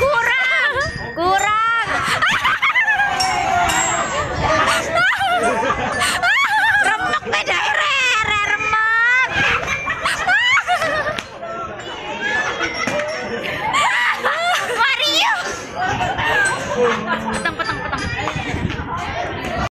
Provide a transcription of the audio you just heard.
kurang! Kurang! Remek beda ere ere remek. Mario! Peteng peteng.